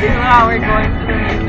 to how we're going to the music